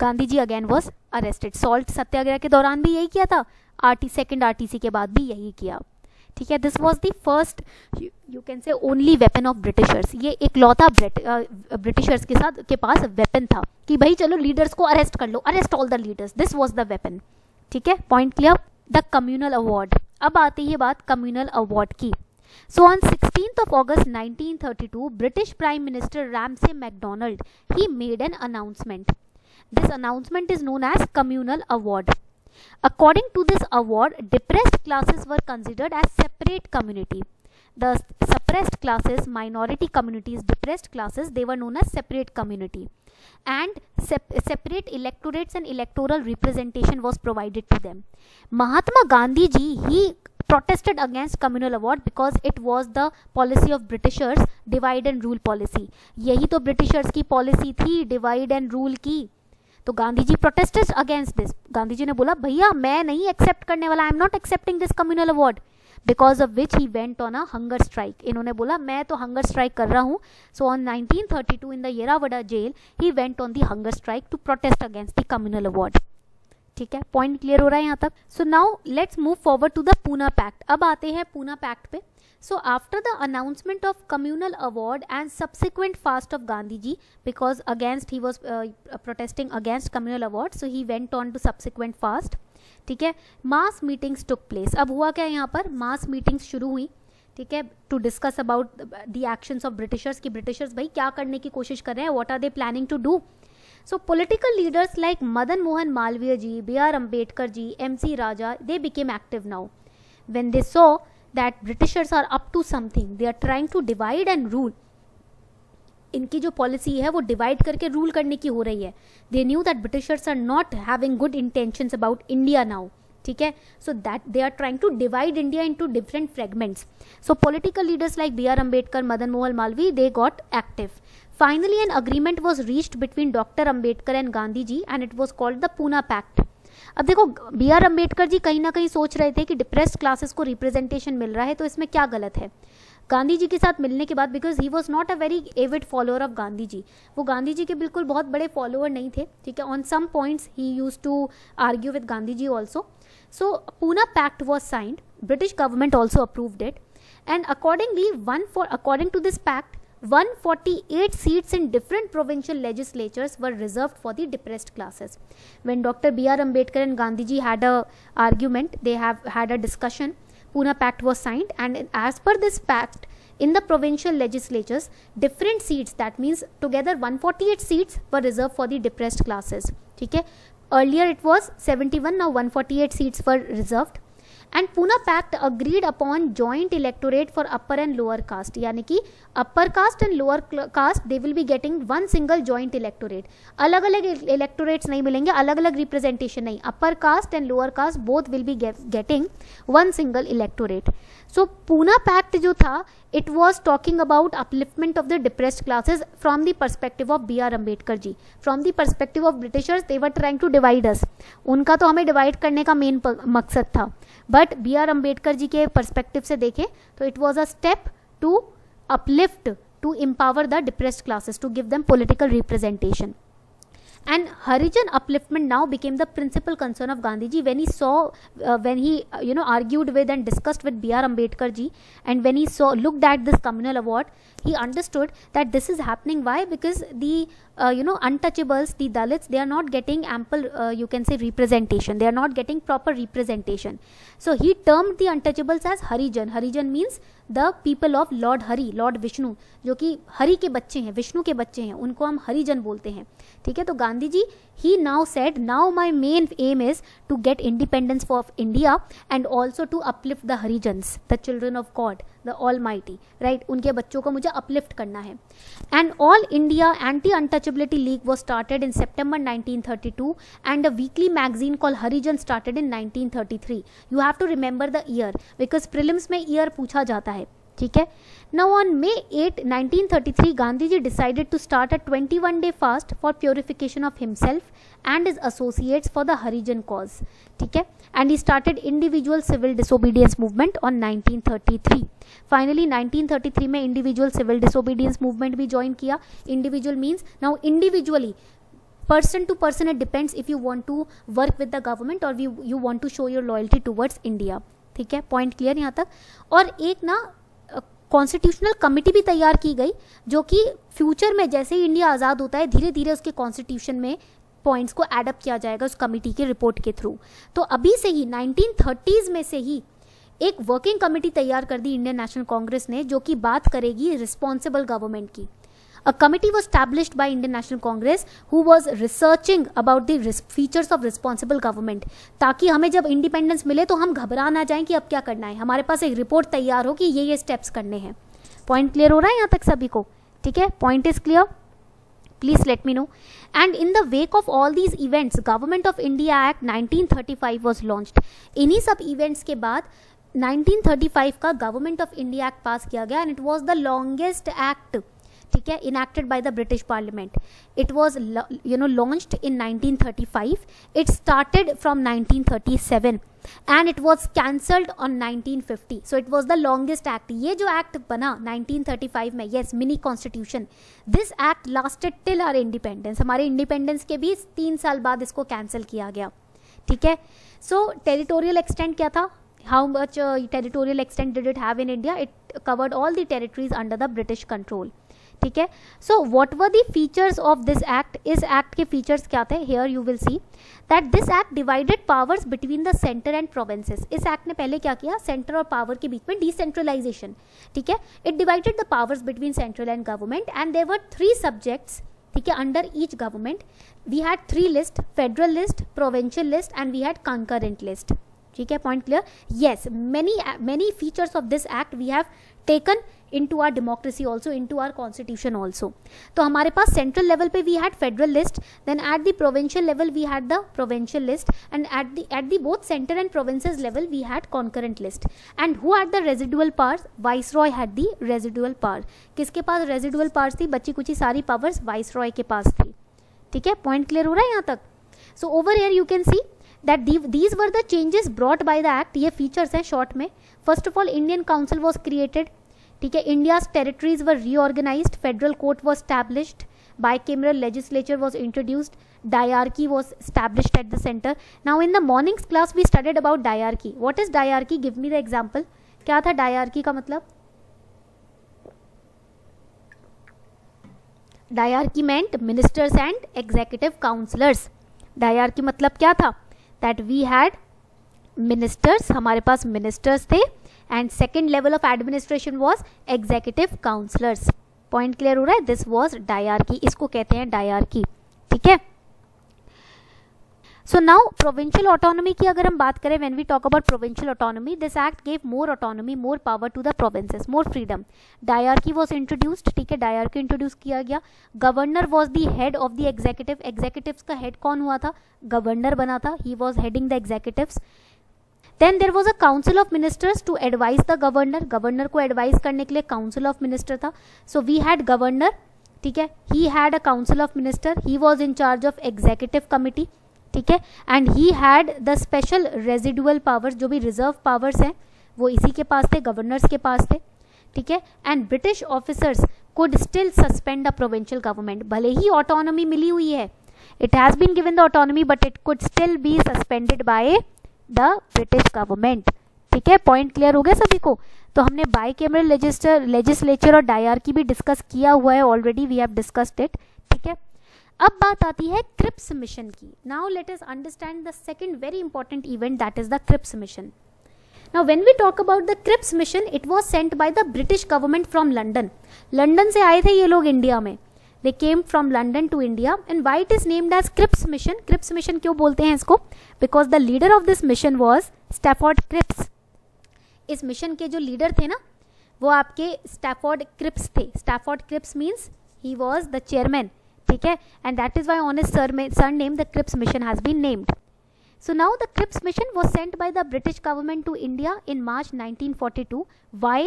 Gandhi ji again was arrested salt Satyagraha के दौरान भी यही किया था आर टी सेकेंड आर के बाद भी यही किया ठीक है this was the first you can say only weapon of Britishers ये एक लौता ब्रिटिशर्स uh, के साथ के पास वेपन था कि भाई चलो लीडर्स को अरेस्ट कर लो arrest all the leaders this was the weapon ठीक है point clear the communal award अब आती है बात कम्युनल अवार्ड की So on 16th of August 1932, British Prime Minister Ramsay MacDonald, he made an announcement. This announcement is known as Communal Award. According to this award, depressed classes were considered as separate community. The suppressed classes, minority communities, depressed classes, they were known as separate community. And sep separate electorates and electoral representation was provided to them. Mahatma Gandhi ji, he protested against communal award because it was the policy of Britishers divide and rule policy. यही तो Britishers की policy थी divide and rule की तो Gandhi ji protested against this Gandhi ji ने बोला भैया मैं नहीं एक्सेप्ट करने वाला I am not accepting this communal award because of which he went on a hunger strike इन्होंने बोला मैं तो हंगर स्ट्राइक कर रहा हूँ so on 1932 in the Yerawada jail he went on the hunger strike to protest against the communal award ठीक है point clear हो रहा है यहाँ तक so now let's move forward to the Poona pact अब आते हैं पूना पैक्ट पे so after the announcement of communal award and subsequent fast of Gandhi ji because against he was protesting against communal award so he went on to subsequent fast ठीक है mass meetings took place अब हुआ क्या यहाँ पर मास meetings शुरू हुई ठीक है to discuss about the actions of Britishers की ब्रिटिशर्स भाई क्या करने की कोशिश कर रहे हैं what are they planning to do so political leaders like Madan Mohan Malaviya ji B R Ambedkar ji M C Rajah they became active now when they saw that Britishers are up to something they are trying to divide and rule इनकी जो policy है वो divide करके rule करने की हो रही है they knew that Britishers are not having good intention about India now ठीक है so that they are trying to divide India into different fragments so political leaders like B R Ambedkar Madan Mohan Malaviya they got active finally an agreement was reached between doctor Ambedkar and Gandhi ji and it was called the Poona pact अब देखो B R Ambedkar ji कहीं ना कहीं सोच रहे थे कि depressed classes को रिप्रेजेंटेशन मिल रहा है तो इसमें क्या गलत है गांधी जी के साथ मिलने के बाद because he was not a very avid follower of Gandhi ji वो गांधी जी के बिल्कुल बहुत बड़े फॉलोअर नहीं थे ठीक है on some points he use to argue with Gandhi ji also So Poona pact was signed British government also approved it and accordingly one for according to this pact 148 seats in different provincial legislatures were reserved for the depressed classes. When Dr. B.R. Ambedkar and Gandhiji had a argument, they have had a discussion. Pune Pact was signed, and as per this pact, in the provincial legislatures, different seats, that means together 148 seats were reserved for the depressed classes. Okay? earlier it was 71 now 148 seats were reserved and Puna pact agreed upon joint electorate for upper and lower caste yani ki upper caste and lower caste they will be getting one single joint electorate alag alag electorates nahi milenge alag alag representation nahi upper caste and lower caste both will be getting one single electorate so Poona pact जो था it was talking about upliftment of the depressed classes from the perspective of B R Ambedkar ji from the perspective of Britishers they were trying to divide us उनका तो हमें divide करने का main मकसद था but B R Ambedkar ji के perspective से देखें तो it was a step to uplift to empower the depressed classes to give them political representation And Harijan upliftment now became the principal concern of Gandhiji when he saw, uh, when he, uh, you know, argued with and discussed with B.R. Ambedkar ji and when he saw, looked at this communal award, he understood that this is happening. Why? Because the uh, you know untouchables the dalits they are not getting ample uh, you can say representation they are not getting proper representation so he termed the untouchables as harijan harijan means the people of lord hari lord vishnu jo ki hari ke bacche hain vishnu ke bacche hain unko hum harijan bolte hain theek hai to gandhi ji he now said now my main aim is to get independence of india and also to uplift the harijans the children of god the almighty right उनके बच्चों को मुझे uplift करना है and all India anti untouchability league was started in September two and a weekly magazine call Harijan started in nineteen thirty three you have to remember the year because prelims में year पूछा जाता है ठीक है now on May 8 1933 Gandhi ji decided to start a 21 day fast for purification of himself and his associates for the Harijan cause ठीक है and he started individual civil disobedience movement on 1933 finally 1933 में individual civil disobedience movement भी join किया individual means now individually person to person it depends if you want to work with the government or you, you want to show your loyalty towards India ठीक है point clear यहाँ तक और एक ना constitutional committee भी तैयार की गई जो कि फ्यूचर में जैसे ही इंडिया आज़ाद होता है धीरे धीरे उसके कॉन्स्टिट्यूशन में पॉइंट्स को एडअप किया जाएगा उस कमेटी के रिपोर्ट के थ्रू तो अभी से ही नाइनटीन में से ही एक वर्किंग कमेटी तैयार कर दी इंडियन नेशनल कांग्रेस ने जो कि बात करेगी रिस्पॉन्सिबल गवर्नमेंट की A committee was established by Indian National Congress who was researching about the features of responsible government taki hame jab independence mile to hum ghabra na jaye ki ab kya karna hai hamare paas ek report taiyar ho ki ye ye steps karne hain point clear ho raha hai yahan tak sabhi ko theek hai point is clear please let me know and in the wake of all these events government of india act 1935 was launched इन्हीं sub events ke baad 1935 का government of India act pass किया गया and it was the longest act ठीक है enacted by the British parliament it was you know launched in 1935 it started from 1937 and it was cancelled on 1950 so it was the longest act ये जो act बना 1935 में yes mini constitution this act lasted till our independence हमारे independence के भी तीन साल बाद इसको कैंसिल किया गया ठीक है सो टेरिटोरियल एक्सटेंड क्या था how much territorial extend did it have in India it covered all the territories under the British control ठीक है so what were the features of this act इस एक्ट के फीचर्स क्या थे here you will see that this act divided powers between the centre and provinces इस act ने पहले क्या किया सेंटर और पावर के बीच में डिसेंट्रलाइजेशन ठीक है it divided the powers between central and government and they were three subjects ठीक है under each government we had three list federal list provincial list and we had concurrent list ठीक है point clear yes many many features of this act we have taken into our democracy also into our constitution also तो हमारे पास central level पे we had federal list then at the provincial level we had the provincial list and at the at the both centre and provinces level we had concurrent list and who had the residual powers viceroy had the residual power किसके पास residual powers थी बच्ची कुछ सारी powers viceroy के पास थी ठीक है पॉइंट क्लियर हो रहा है यहाँ तक so over here you can see that these were the changes brought by the act ये फीचर्स हैं शॉर्ट में first of all Indian council was created ठीक है India's territories were reorganise federal court was established bicameral legislature was introduced dyarchy was establish at the centre now in the mornings class we studied about dyarchy what is dyarchy give me the example क्या था dyarchy का मतलब dyarchy meant ministers and executive councillors dyarchy मतलब क्या था that we had ministers हमारे पास ministers थे and second level of administration was executive councillors point clear हो रहा है दिस वॉज डायर की इसको कहते हैं डायर की ठीक है सो नाउ प्रोविंशियल ऑटोनॉमी की अगर हम बात करें when we talk about provincial autonomy this act gave more autonomy more power to the provinces more freedom dyarchy was introduced ठीक है डायर डायरकी इंट्रोड्यूस किया गया governor was the head of the executive executive का head कौन हुआ था governor बना था he was heading the executives then there was a council of ministers to advise the governor governor को एडवाइज करने के लिए काउंसिल ऑफ मिनिस्टर था सो वी हैड गवर्नर ठीक है he had a council of minister he was in charge of executive committee ठीक है and he had the special residual powers जो भी रिजर्व पावर्स हैं वो इसी के पास थे गवर्नर्स के पास थे ठीक है and British officers could still suspend a provincial government भले ही ऑटोनॉमी मिली हुई है it has been given the autonomy but it could still be suspended by the British government ठीक है पॉइंट क्लियर हो गया सभी को तो हमने बाई कैमरल लेजिस्लेचर और डायर की भी डिस्कस किया हुआ है already we have discussed it ठीक है अब बात आती है क्रिप्स मिशन की now let us understand the second very important event that is the Cripps mission now when we talk about the Cripps mission it was sent by the British government from London London से आए थे ये लोग India में they came from london to india and why it is named as Cripps mission Cripps mission kyun bolte hain isko because the leader of this mission was stafford Cripps. is mission ke leader the na stafford crips stafford crips means he was the chairman theek and that is why on his surname the Cripps mission has been named so now the Cripps mission was sent by the british government to india in march 1942 why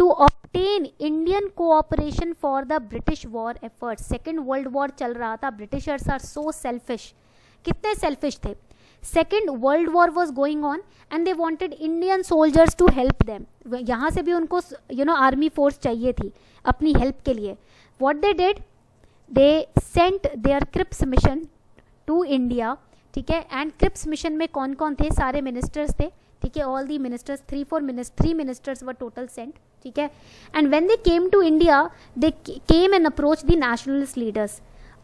to obtain Indian cooperation for the British war effort second world war चल रहा था Britishers are so selfish कितने selfish थे second world war was going on and they wanted Indian soldiers to help them यहाँ से भी उनको you know army force चाहिए थी अपनी हेल्प के लिए what they did they sent their Cripps mission to India ठीक है एंड क्रिप्स मिशन में कौन कौन थे सारे मिनिस्टर्स थे ठीक है all the ministers three four minister three ministers were total sent ठीक है and when they came to India they came and approach the nationalist leaders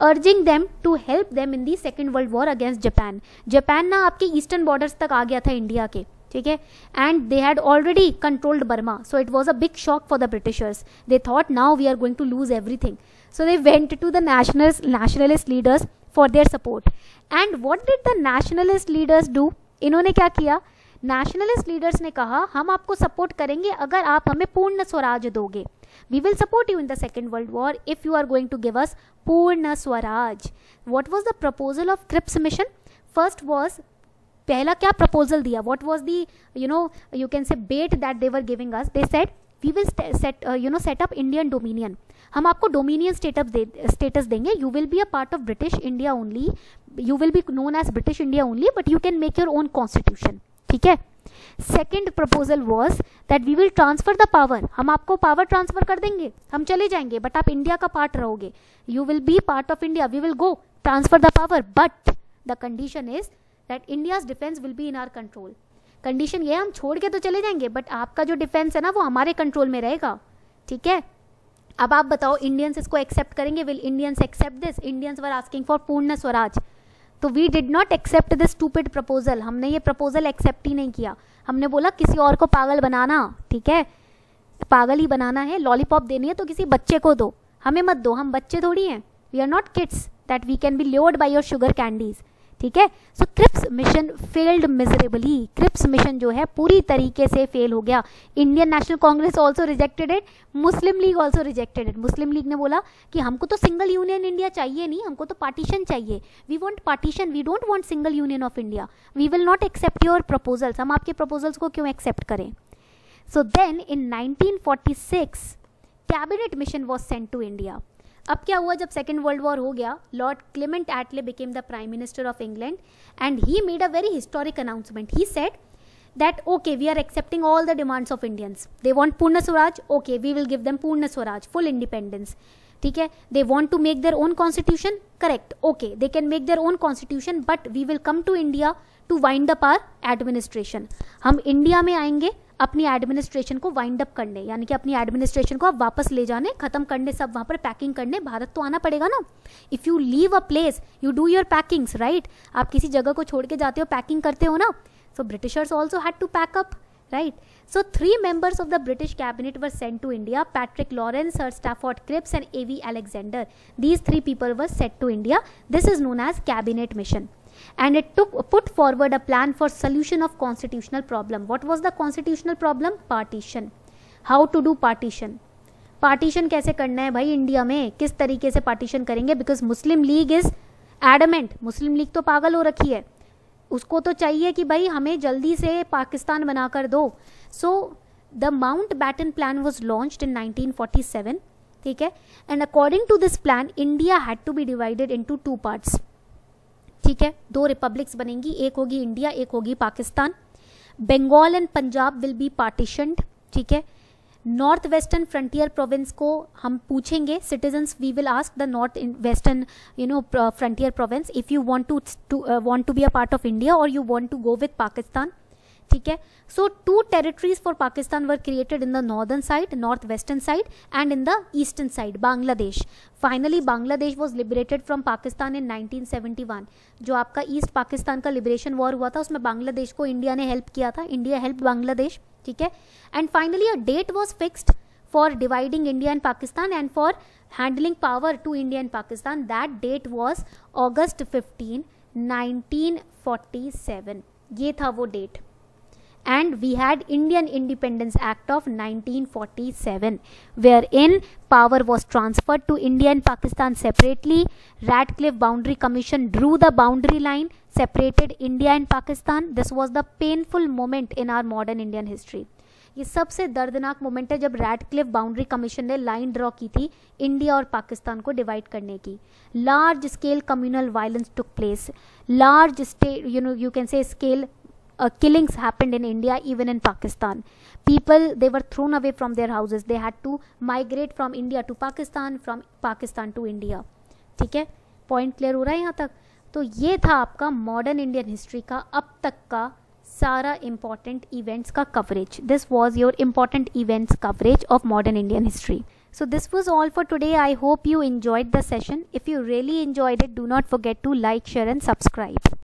urging them to help them in the second world war against Japan Japan ना आपके eastern borders तक आ गया था India के ठीक है and they had already controlled Burma so it was a big shock for the Britishers they thought now we are going to lose everything so they went to the national nationalist leaders for their support and what did the nationalist leaders do इन्होंने क्या किया nationalist leaders ने कहा हम आपको support करेंगे अगर आप हमें पूर्ण स्वराज दोगे we will support you in the second world war if you are going to give us Purna Swaraj what was the proposal of Cripps mission first was पहला क्या प्रपोजल दिया what was the you know you can say bet that they were giving us they said we will set you know setup Indian dominion हम आपको dominion स्टेटअप दे status देंगे you will be a part of British India only you will be known as British India only but you can make your own constitution ठीक है second proposal was that we will transfer the power हम आपको power transfer कर देंगे हम चले जाएंगे but आप इंडिया का पार्ट रहोगे you will be part of India we will go transfer the power but the condition is that India defence will be in our control condition ये हम छोड़ के तो चले जाएंगे बट आपका जो डिफेंस है ना वो हमारे कंट्रोल में रहेगा ठीक है अब आप बताओ इंडियंस इसको एक्सेप्ट करेंगे will Indians accept this Indians were asking for Purna Swaraj तो we did not accept this stupid proposal हमने ये प्रपोजल एक्सेप्ट ही नहीं किया हमने बोला किसी और को पागल बनाना ठीक है पागल ही बनाना है लॉलीपॉप देनी है तो किसी बच्चे को दो हमें मत दो हम बच्चे थोड़ी हैं we are not kids that we can be lured by your sugar candies ठीक है so Cripps mission failed miserably Cripps mission जो है पूरी तरीके से फेल हो गया Indian National Congress also rejected it Muslim League also rejected it Muslim League ने बोला कि हमको तो सिंगल यूनियन इंडिया चाहिए नहीं हमको तो पार्टीशन चाहिए we want partition we don't want single union of India we will not accept your proposals हम आपके प्रपोजल्स को क्यों एक्सेप्ट करें so then in nineteen cabinet mission was sent to India अब क्या हुआ जब सेकेंड वर्ल्ड वॉर हो गया Lord Clement Attlee became the prime minister of England and he made a very historic announcement he said that okay we are accepting all the demands of Indians they want Purna Swaraj okay we will give them Purna Swaraj full independence ठीक है they want to make their own constitution correct okay they can make their own constitution but we will come to India to wind up our administration हम India में आएंगे अपनी administration को wind up करने यानी कि अपनी एडमिनिस्ट्रेशन को आप वापस ले जाने खत्म करने सब वहाँ पर पैकिंग करने भारत तो आना पड़ेगा ना if you leave a place you do your packings right आप किसी जगह को छोड़ के जाते हो पैकिंग करते हो ना so Britishers also had to pack up right? So three members of the British cabinet were sent to India, Patrick Lawrence, Sir Stafford Cripps and A.V. Alexander. These three people were sent to India. This is known as cabinet and it took put forward a plan for solution of constitutional problem what was the constitutional problem partition how to do partition partition kaise karna hai bhai india mein kis tarike se partition karenge because muslim league is adamant muslim league to pagal ho rakhi hai usko to chahiye ki bhai hame jaldi se pakistan bana kar do so the mountbatten plan was launched in 1947 ठीक है and according to this plan India had to be divided into two parts ठीक है दो republics बनेंगी एक होगी India एक होगी Pakistan Bengal and Punjab will be partitioned ठीक है नॉर्थ वेस्टर्न फ्रंटियर प्रोविंस को हम पूछेंगे citizens we will ask the north western you know frontier province if you want to want to be a part of India और you want to go with Pakistan ठीक है so two territories for Pakistan were created in the northern side north western side and in the eastern side Bangladesh finally Bangladesh was liberated from Pakistan in 1971 जो आपका east Pakistan का liberation war हुआ था उसमें बांग्लादेश को India ने help किया था इंडिया हेल्प बांग्लादेश ठीक है and finally a date was fixed for dividing India and Pakistan and for handling power to India and Pakistan that date was August fifteen 1947. ये था वो date and we had Indian Independence Act of 1947 wherein power was transferred to India and Pakistan separately. Radcliffe Boundary Commission drew the boundary line, separated India and Pakistan. This was the painful moment in our modern Indian history. ये सबसे दर्दनाक moment है जब red Cliff boundary commission ने line draw की थी India और पाकिस्तान को डिवाइड करने की large scale communal violence took place large state you know you can say scale uh, killings happened in India, even in Pakistan. People, they were thrown away from their houses. They had to migrate from India to Pakistan, from Pakistan to India. ठीक है point clear हो रहा है यहाँ तक तो ये था आपका मॉडर्न इंडियन हिस्ट्री का अब तक का सारा इंपॉर्टेंट इवेंट्स का coverage this was your important events coverage of modern Indian history So this was all for today. I hope you enjoyed the session. If you really enjoyed it, do not forget to like, share and subscribe.